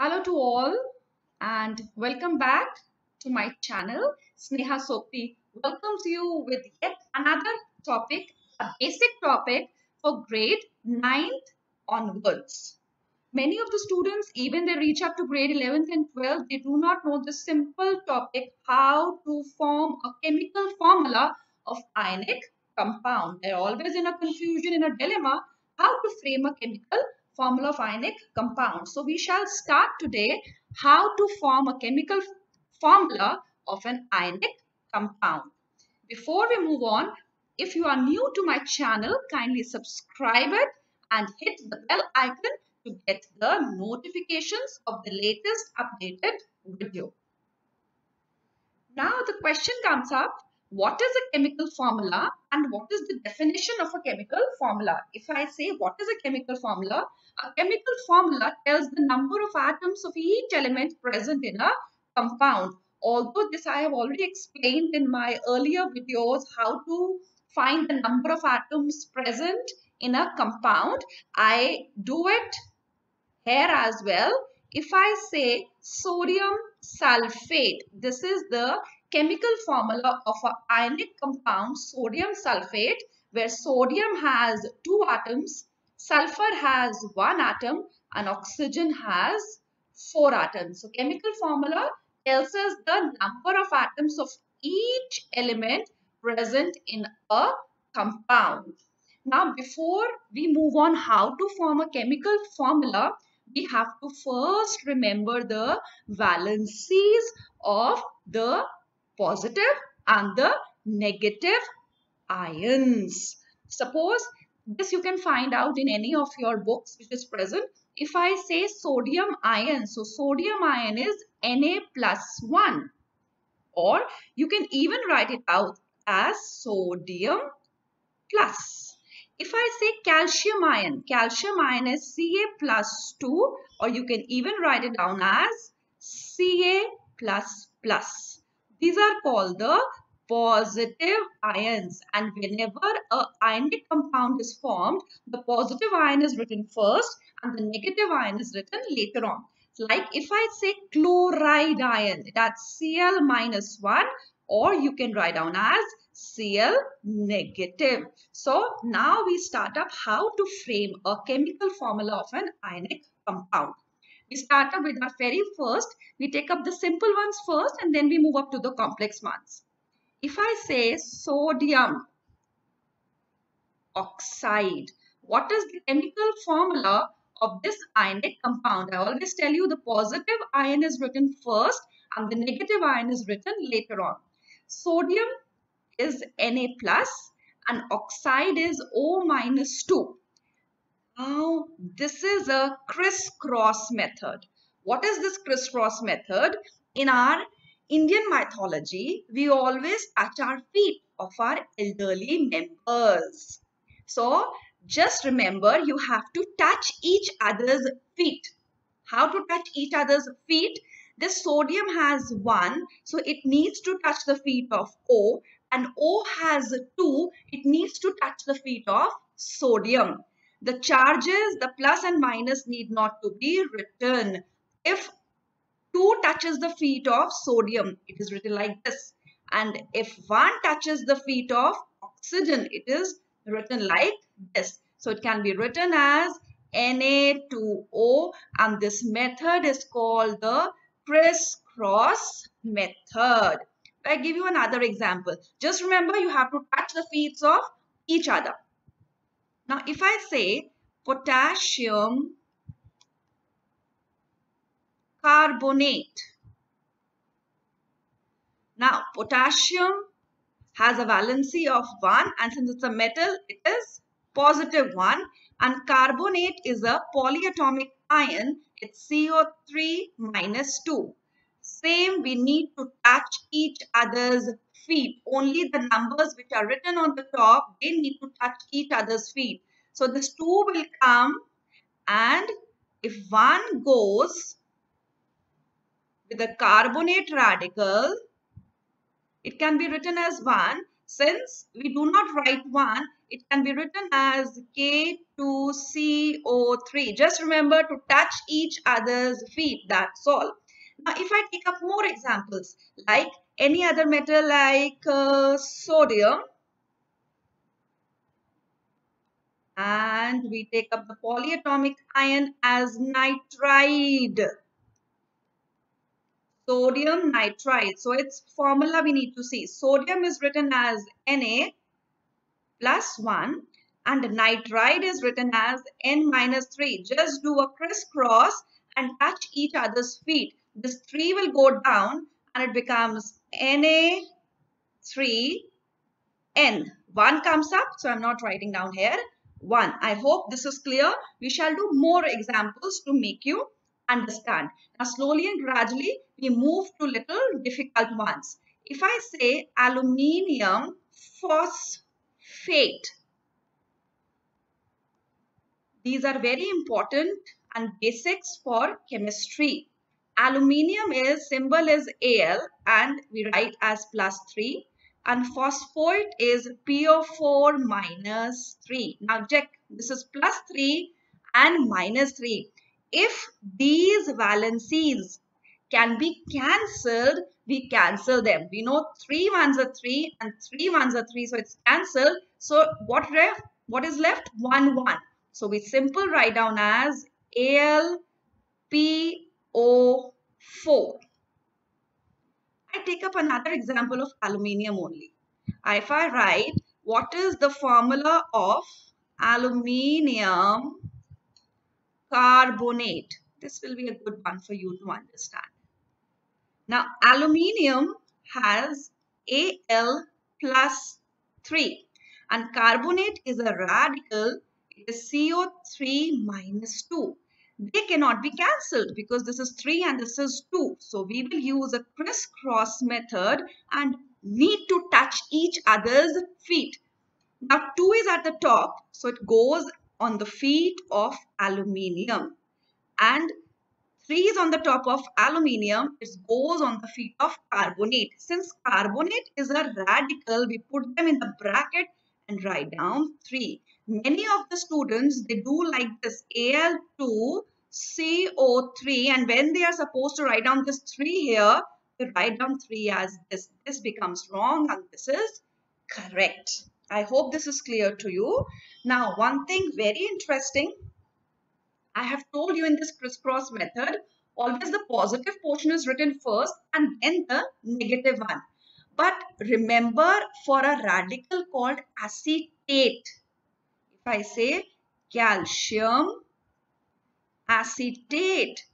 Hello to all and welcome back to my channel. Sneha Sobti welcomes you with yet another topic, a basic topic for grade 9th onwards. Many of the students, even they reach up to grade 11th and 12th, they do not know the simple topic how to form a chemical formula of ionic compound. They're always in a confusion, in a dilemma, how to frame a chemical formula of ionic compound. So we shall start today how to form a chemical formula of an ionic compound. Before we move on, if you are new to my channel, kindly subscribe it and hit the bell icon to get the notifications of the latest updated video. Now the question comes up, what is a chemical formula and what is the definition of a chemical formula? If I say what is a chemical formula, a chemical formula tells the number of atoms of each element present in a compound. Although this I have already explained in my earlier videos how to find the number of atoms present in a compound. I do it here as well. If I say sodium sulfate, this is the chemical formula of an ionic compound sodium sulfate where sodium has two atoms sulfur has one atom and oxygen has four atoms. So chemical formula tells us the number of atoms of each element present in a compound. Now before we move on how to form a chemical formula, we have to first remember the valencies of the positive and the negative ions. Suppose this you can find out in any of your books which is present. If I say sodium ion, so sodium ion is Na plus 1 or you can even write it out as sodium plus. If I say calcium ion, calcium ion is Ca plus 2 or you can even write it down as Ca plus plus. These are called the positive ions. And whenever a ionic compound is formed the positive ion is written first and the negative ion is written later on. Like if i say chloride ion that's cl minus 1 or you can write down as cl negative. So now we start up how to frame a chemical formula of an ionic compound we start up with our very first we take up the simple ones first and then we move up to the complex ones if I say sodium oxide, what is the chemical formula of this ionic compound? I always tell you the positive ion is written first and the negative ion is written later on. Sodium is Na plus and oxide is O minus 2. Now, this is a crisscross method. What is this crisscross method? In our Indian mythology, we always touch our feet of our elderly members. So, just remember you have to touch each other's feet. How to touch each other's feet? The sodium has one, so it needs to touch the feet of O and O has two, it needs to touch the feet of sodium. The charges, the plus and minus need not to be written. If 2 touches the feet of sodium, it is written like this. And if 1 touches the feet of oxygen, it is written like this. So it can be written as Na2O and this method is called the crisscross method. I give you another example. Just remember you have to touch the feet of each other. Now if I say potassium carbonate. Now, potassium has a valency of 1 and since it's a metal, it is positive 1 and carbonate is a polyatomic ion. It's CO3 minus 2. Same, we need to touch each other's feet. Only the numbers which are written on the top, they need to touch each other's feet. So this 2 will come and if 1 goes, with a carbonate radical, it can be written as 1. Since we do not write 1, it can be written as K2CO3. Just remember to touch each other's feet. That's all. Now, if I take up more examples, like any other metal like uh, sodium, and we take up the polyatomic ion as nitride. Sodium nitride. So its formula we need to see. Sodium is written as Na plus 1 and nitride is written as N minus 3. Just do a crisscross and touch each other's feet. This 3 will go down and it becomes Na3N. 1 comes up, so I'm not writing down here. 1. I hope this is clear. We shall do more examples to make you understand. Now slowly and gradually we move to little difficult ones. If I say aluminium phosphate, these are very important and basics for chemistry. Aluminium is symbol is Al and we write as plus 3 and phosphate is PO4 minus 3. Now check, this is plus 3 and minus 3. If these valencies can be cancelled, we cancel them. We know 3 ones are 3 and 3 ones are 3, so it's cancelled. So what, ref, what is left? 1, 1. So we simple write down as AlPO4. I take up another example of aluminium only. If I write what is the formula of aluminium carbonate, this will be a good one for you to understand. Now, aluminium has Al plus 3 and carbonate is a radical, it is CO3 minus 2 they cannot be cancelled because this is 3 and this is 2. So we will use a crisscross method and need to touch each other's feet. Now 2 is at the top so it goes on the feet of aluminium and 3 is on the top of aluminium it goes on the feet of carbonate. Since carbonate is a radical we put them in the bracket and write down 3 many of the students they do like this Al2 CO3 and when they are supposed to write down this 3 here they write down 3 as this. This becomes wrong and this is correct. I hope this is clear to you. Now one thing very interesting I have told you in this crisscross method always the positive portion is written first and then the negative one. But remember for a radical called acetate I say calcium acetate.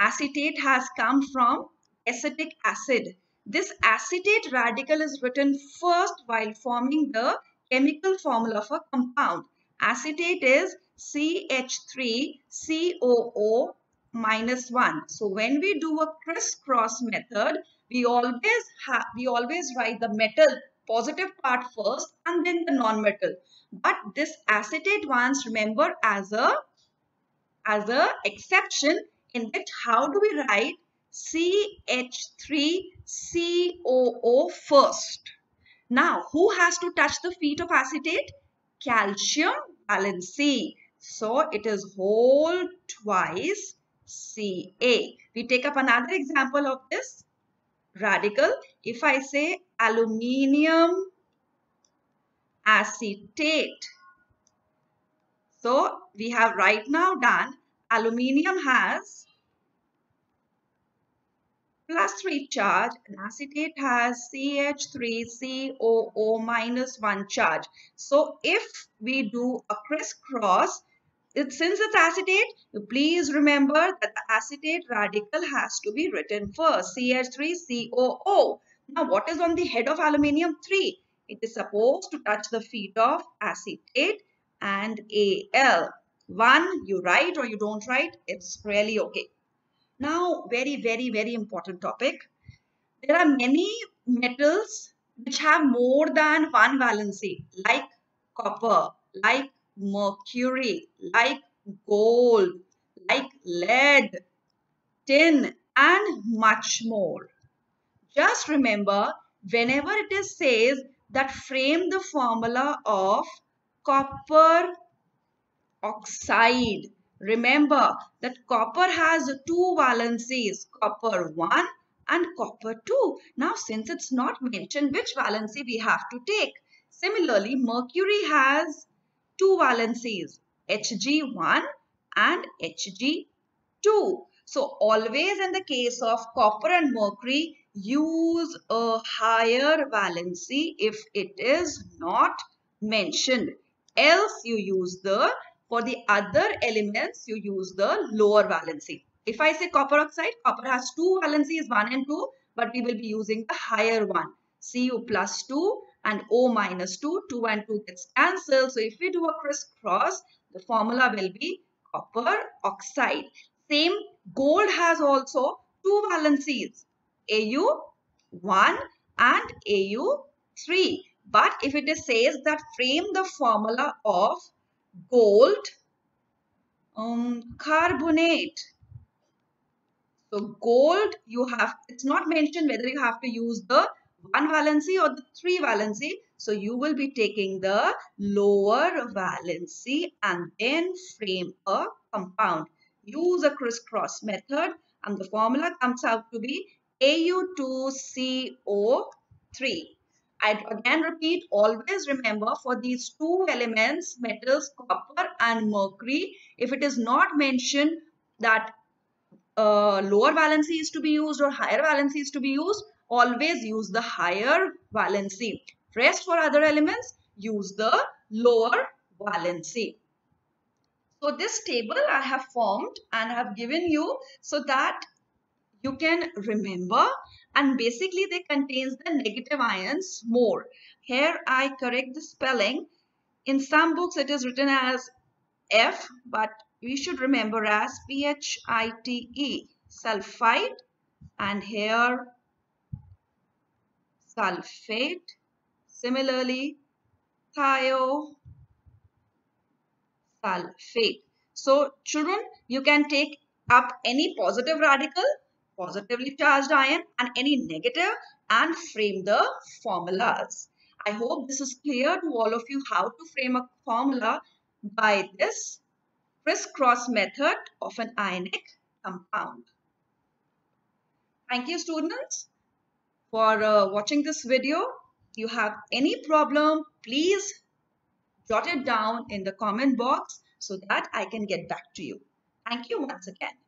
Acetate has come from acetic acid. This acetate radical is written first while forming the chemical formula of a compound. Acetate is CH3COO minus 1. So when we do a crisscross method, we always we always write the metal positive part first and then the non-metal. But this acetate ones remember as a as a exception in which how do we write CH3COO first. Now, who has to touch the feet of acetate? Calcium valency. So, it is whole twice Ca. We take up another example of this radical. If I say aluminium acetate. So we have right now done aluminium has plus 3 charge and acetate has CH3COO minus 1 charge. So if we do a crisscross, it, since it's acetate, please remember that the acetate radical has to be written first, CH3COO. Now what is on the head of aluminium? 3. It is supposed to touch the feet of acetate and Al. One, you write or you don't write, it's really okay. Now, very, very, very important topic. There are many metals which have more than one valency, like copper, like mercury, like gold, like lead, tin, and much more. Just remember, whenever it is says that frame the formula of copper oxide. Remember that copper has two valencies, copper 1 and copper 2. Now since it's not mentioned which valency we have to take. Similarly, mercury has two valencies, Hg1 and Hg2. So always in the case of copper and mercury, use a higher valency if it is not mentioned. Else you use the, for the other elements, you use the lower valency. If I say copper oxide, copper has two valencies, 1 and 2, but we will be using the higher one. Cu plus 2 and O minus 2, 2 and 2 gets cancelled. So if we do a crisscross, the formula will be copper oxide. Same gold has also two valencies, Au1 and Au3. But if it says that frame the formula of gold um, carbonate. So gold you have, it's not mentioned whether you have to use the one valency or the three valency. So you will be taking the lower valency and then frame a compound. Use a crisscross method and the formula comes out to be Au2CO3. I again repeat, always remember for these two elements, metals, copper and mercury, if it is not mentioned that uh, lower valency is to be used or higher valency is to be used, always use the higher valency. Rest for other elements, use the lower valency. So this table I have formed and I have given you so that you can remember and basically they contains the negative ions more. Here I correct the spelling. In some books it is written as F but we should remember as P-H-I-T-E sulfide and here sulfate. Similarly, thiosulfate. So children, you can take up any positive radical, positively charged ion and any negative and frame the formulas. I hope this is clear to all of you how to frame a formula by this crisscross method of an ionic compound. Thank you students for uh, watching this video. You have any problem, please jot it down in the comment box so that I can get back to you. Thank you once again.